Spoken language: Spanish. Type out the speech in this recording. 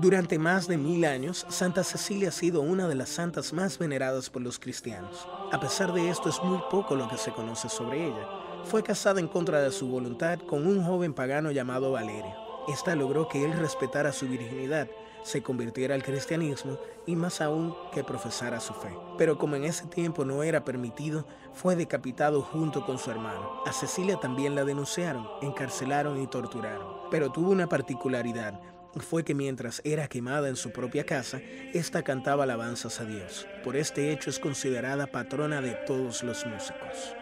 Durante más de mil años, Santa Cecilia ha sido una de las santas más veneradas por los cristianos. A pesar de esto, es muy poco lo que se conoce sobre ella. Fue casada en contra de su voluntad con un joven pagano llamado Valerio. Esta logró que él respetara su virginidad, se convirtiera al cristianismo y más aún que profesara su fe. Pero como en ese tiempo no era permitido, fue decapitado junto con su hermano. A Cecilia también la denunciaron, encarcelaron y torturaron. Pero tuvo una particularidad, fue que mientras era quemada en su propia casa, ésta cantaba alabanzas a Dios. Por este hecho es considerada patrona de todos los músicos.